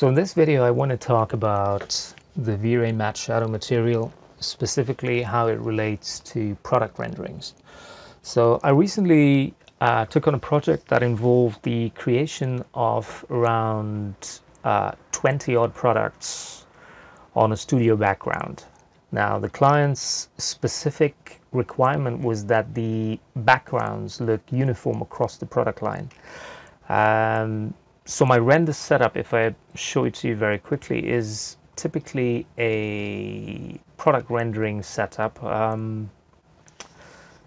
So in this video I want to talk about the V-Ray matte shadow material, specifically how it relates to product renderings. So I recently uh, took on a project that involved the creation of around uh, 20 odd products on a studio background. Now the client's specific requirement was that the backgrounds look uniform across the product line. Um, so my render setup, if I show it to you very quickly, is typically a product rendering setup. Um,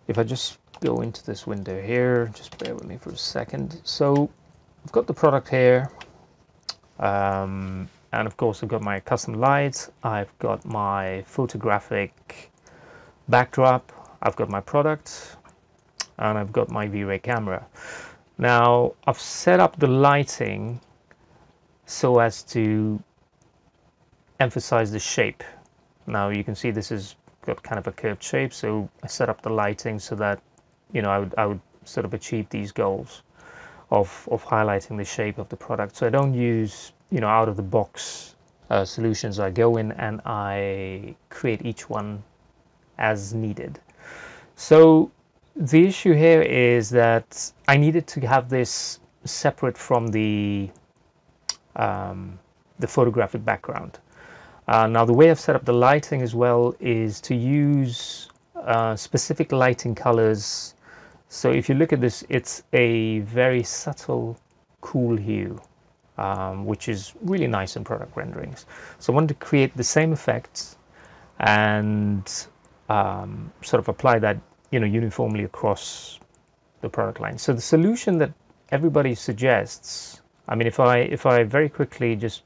if I just go into this window here, just bear with me for a second. So I've got the product here. Um, and of course I've got my custom lights, I've got my photographic backdrop, I've got my product, and I've got my V-Ray camera. Now I've set up the lighting so as to emphasize the shape. Now you can see this has got kind of a curved shape, so I set up the lighting so that you know I would I would sort of achieve these goals of of highlighting the shape of the product. So I don't use you know out of the box uh, solutions I go in and I create each one as needed so the issue here is that I needed to have this separate from the um, the photographic background uh, now the way I've set up the lighting as well is to use uh, specific lighting colors so if you look at this it's a very subtle cool hue um, which is really nice in product renderings. So I wanted to create the same effects and um, sort of apply that you know uniformly across the product line. So the solution that everybody suggests, I mean, if I if I very quickly just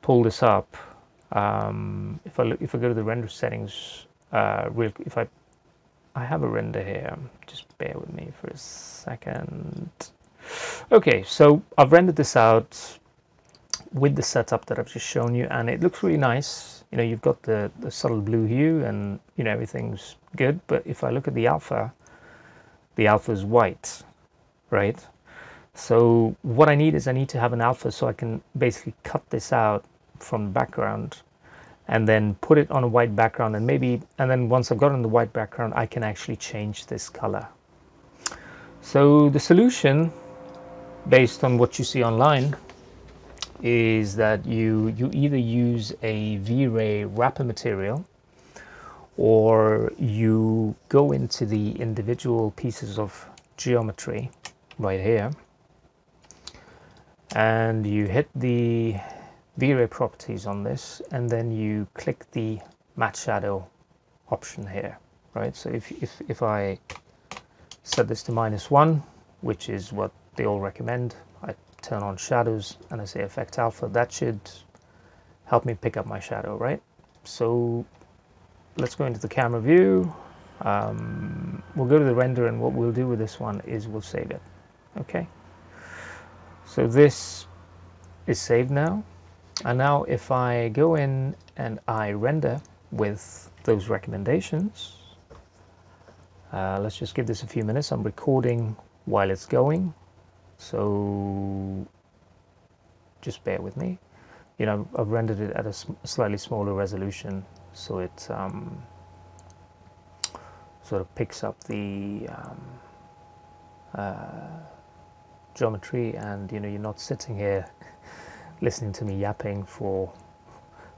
pull this up, um, if I look, if I go to the render settings, uh, real if I I have a render here, just bear with me for a second. Okay, so I've rendered this out with the setup that I've just shown you and it looks really nice. You know, you've got the, the subtle blue hue and, you know, everything's good. But if I look at the alpha, the alpha is white, right? So what I need is I need to have an alpha so I can basically cut this out from the background and then put it on a white background and maybe and then once I've got on the white background I can actually change this color so the solution based on what you see online is that you you either use a V-Ray wrapper material or you go into the individual pieces of geometry right here and you hit the V-Ray properties on this and then you click the matte shadow option here right so if, if, if I set this to minus one which is what they all recommend. Turn on shadows and I say effect alpha. That should help me pick up my shadow, right? So let's go into the camera view. Um, we'll go to the render and what we'll do with this one is we'll save it. Okay. So this is saved now. And now if I go in and I render with those recommendations, uh, let's just give this a few minutes. I'm recording while it's going so just bear with me. You know I've rendered it at a slightly smaller resolution so it um, sort of picks up the um, uh, geometry and you know you're not sitting here listening to me yapping for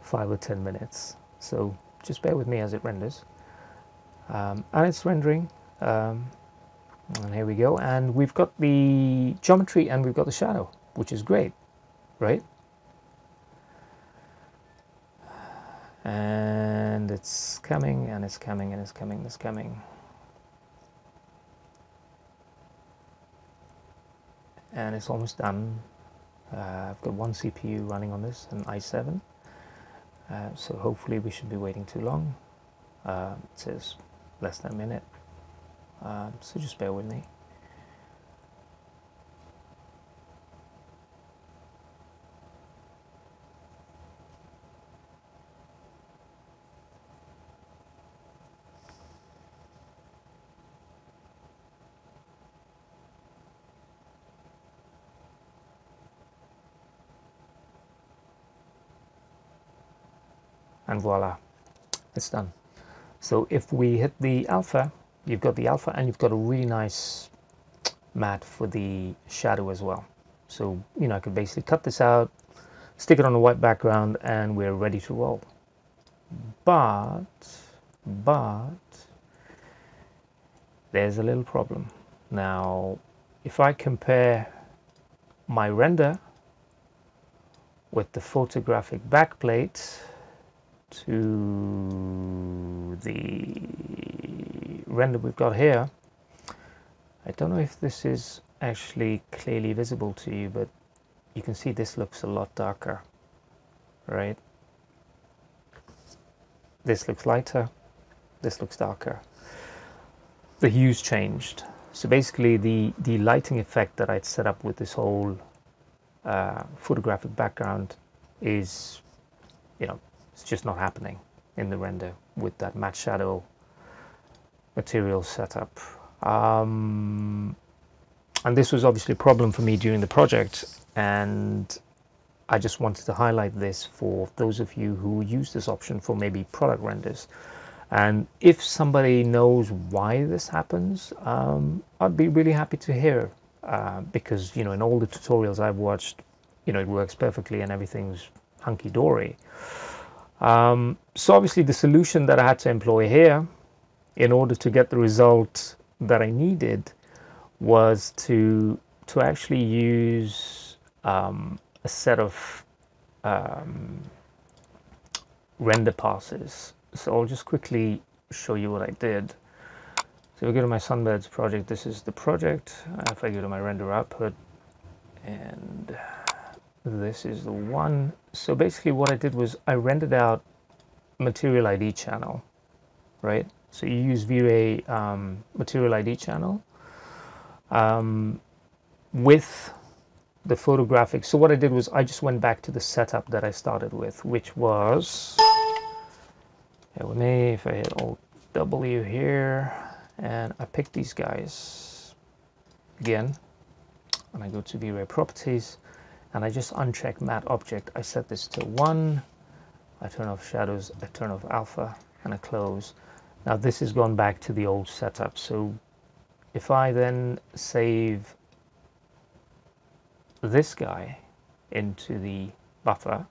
five or ten minutes. So just bear with me as it renders. Um, and it's rendering um, and here we go. And we've got the geometry and we've got the shadow which is great right? And it's coming and it's coming and it's coming and it's coming. And it's almost done. Uh, I've got one CPU running on this an i7 uh, so hopefully we should be waiting too long. Uh, it says less than a minute um, so just bear with me. and voila it's done so if we hit the alpha you've got the alpha and you've got a really nice matte for the shadow as well. So, you know, I could basically cut this out, stick it on a white background and we're ready to roll. But, but, there's a little problem. Now, if I compare my render with the photographic backplate to the render we've got here, I don't know if this is actually clearly visible to you, but you can see this looks a lot darker, right? This looks lighter, this looks darker. The hues changed. So basically the, the lighting effect that I'd set up with this whole uh, photographic background is, you know, it's just not happening in the render with that matte shadow material setup. Um, and this was obviously a problem for me during the project and I just wanted to highlight this for those of you who use this option for maybe product renders. And if somebody knows why this happens, um, I'd be really happy to hear uh, because, you know, in all the tutorials I've watched, you know, it works perfectly and everything's hunky-dory. Um, so obviously the solution that I had to employ here in order to get the result that I needed was to to actually use um, a set of um, render passes. So I'll just quickly show you what I did. So if we go to my Sunbirds project. This is the project. If I go to my render output, and this is the one. So basically what I did was I rendered out material ID channel, right? So you use V-Ray um, material ID channel um, with the photographic. So what I did was I just went back to the setup that I started with, which was, with me, if I hit Alt W here, and I pick these guys again, and I go to V-Ray properties, and I just uncheck matte object. I set this to one, I turn off shadows, I turn off alpha, and I close. Now this has gone back to the old setup. So if I then save this guy into the buffer,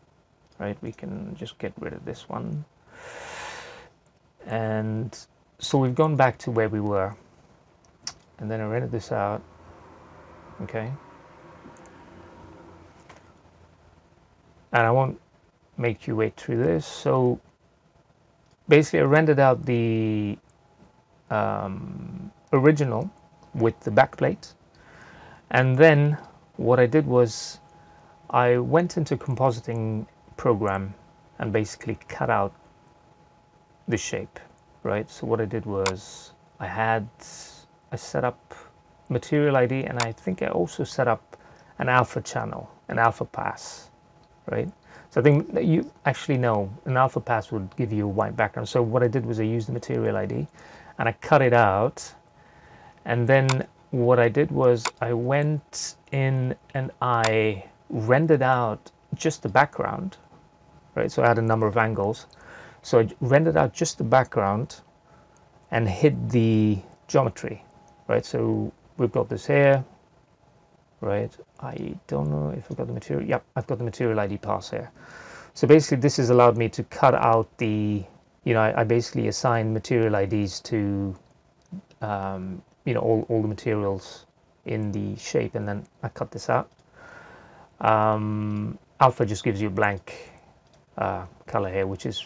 right, we can just get rid of this one. And so we've gone back to where we were. And then I rented this out. Okay. And I won't make you wait through this. So basically I rendered out the um, original with the backplate. And then what I did was I went into compositing program and basically cut out the shape right? So what I did was I had I set up material ID and I think I also set up an alpha channel an alpha pass right so I think you actually know an alpha pass would give you a white background. So what I did was I used the material ID and I cut it out. And then what I did was I went in and I rendered out just the background, right? So I had a number of angles. So I rendered out just the background and hid the geometry, right? So we've got this here, right? I don't know if I've got the material. Yep, I've got the material ID pass here. So basically this has allowed me to cut out the, you know, I, I basically assign material IDs to, um, you know, all, all the materials in the shape and then I cut this out. Um, alpha just gives you a blank uh, color here, which is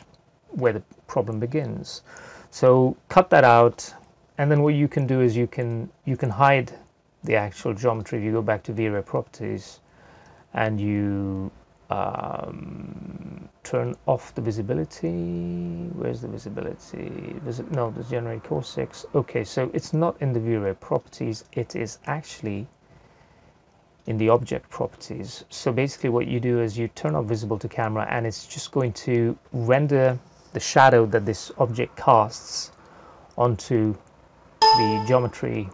where the problem begins. So cut that out and then what you can do is you can you can hide the actual geometry, if you go back to V-Ray properties and you um, turn off the visibility, where's the visibility? No, the generate core 6. Okay, so it's not in the V-Ray properties, it is actually in the object properties. So basically what you do is you turn off visible to camera and it's just going to render the shadow that this object casts onto the geometry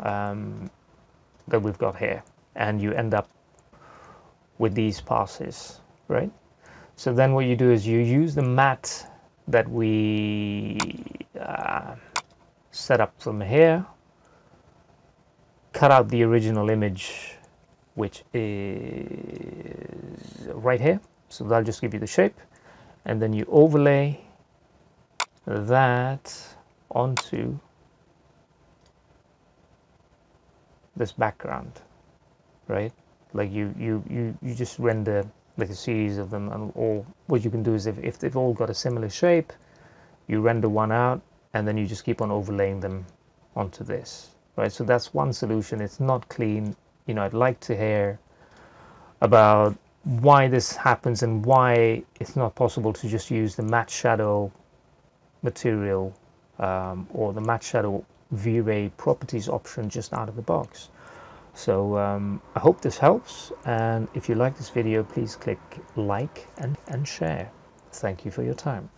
um, that we've got here and you end up with these passes right So then what you do is you use the matte that we uh, set up from here, cut out the original image, which is right here. So that'll just give you the shape. And then you overlay that onto this background, right? Like you, you, you, you just render like a series of them and all what you can do is if, if they've all got a similar shape you render one out and then you just keep on overlaying them onto this right? So that's one solution. It's not clean. You know I'd like to hear about why this happens and why it's not possible to just use the matte shadow material um, or the matte shadow V-Ray properties option just out of the box so um, I hope this helps and if you like this video please click like and, and share. Thank you for your time.